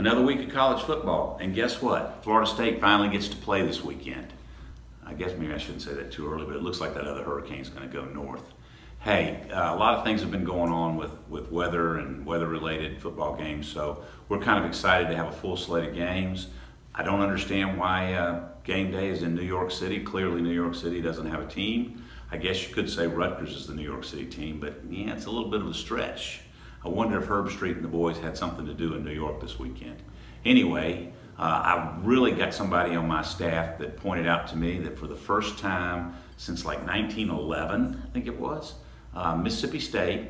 Another week of college football, and guess what? Florida State finally gets to play this weekend. I guess maybe I shouldn't say that too early, but it looks like that other hurricane's going to go north. Hey, uh, a lot of things have been going on with, with weather and weather-related football games, so we're kind of excited to have a full slate of games. I don't understand why uh, game day is in New York City. Clearly, New York City doesn't have a team. I guess you could say Rutgers is the New York City team, but yeah, it's a little bit of a stretch. I wonder if Herbstreit and the boys had something to do in New York this weekend. Anyway, uh, I really got somebody on my staff that pointed out to me that for the first time since like 1911, I think it was, uh, Mississippi State,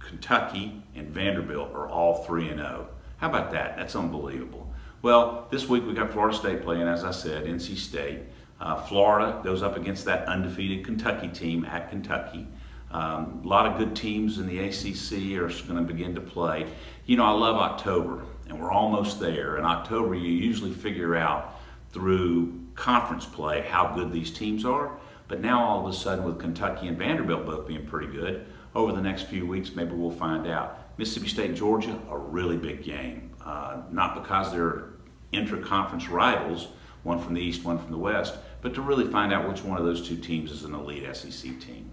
Kentucky, and Vanderbilt are all 3 and 0. How about that? That's unbelievable. Well, this week we got Florida State playing, as I said, NC State. Uh, Florida goes up against that undefeated Kentucky team at Kentucky. Um, a lot of good teams in the ACC are going to begin to play. You know, I love October, and we're almost there. In October, you usually figure out through conference play how good these teams are. But now, all of a sudden, with Kentucky and Vanderbilt both being pretty good, over the next few weeks, maybe we'll find out. Mississippi State Georgia, a really big game. Uh, not because they're intra-conference rivals, one from the East, one from the West, but to really find out which one of those two teams is an elite SEC team.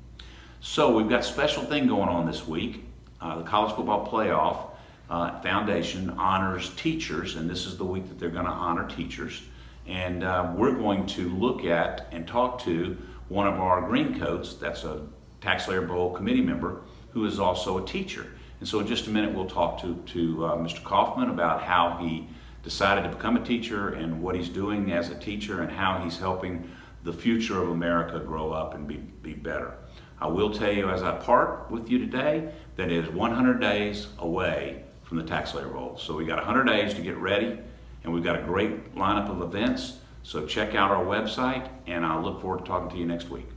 So we've got a special thing going on this week. Uh, the College Football Playoff uh, Foundation honors teachers, and this is the week that they're going to honor teachers. And uh, we're going to look at and talk to one of our green coats, that's a TaxSlayer Bowl committee member, who is also a teacher. And so in just a minute, we'll talk to, to uh, Mr. Kaufman about how he decided to become a teacher and what he's doing as a teacher and how he's helping the future of America grow up and be, be better. I will tell you as I part with you today that it is 100 days away from the tax TaxSlayer Bowl. So we got 100 days to get ready and we've got a great lineup of events. So check out our website and I look forward to talking to you next week.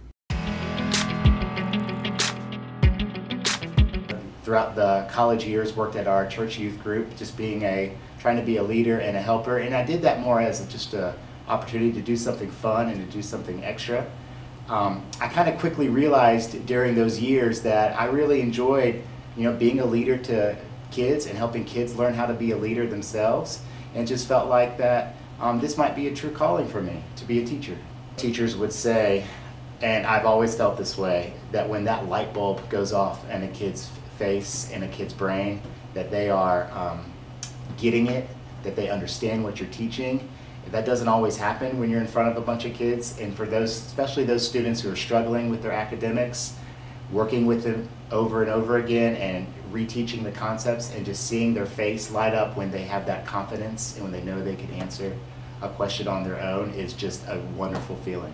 Throughout the college years, worked at our church youth group, just being a, trying to be a leader and a helper. And I did that more as just a opportunity to do something fun and to do something extra um, I kind of quickly realized during those years that I really enjoyed, you know, being a leader to kids and helping kids learn how to be a leader themselves, and just felt like that um, this might be a true calling for me to be a teacher. Teachers would say, and I've always felt this way, that when that light bulb goes off in a kid's face, in a kid's brain, that they are um, getting it, that they understand what you're teaching, that doesn't always happen when you're in front of a bunch of kids. And for those, especially those students who are struggling with their academics, working with them over and over again and reteaching the concepts and just seeing their face light up when they have that confidence and when they know they can answer a question on their own is just a wonderful feeling.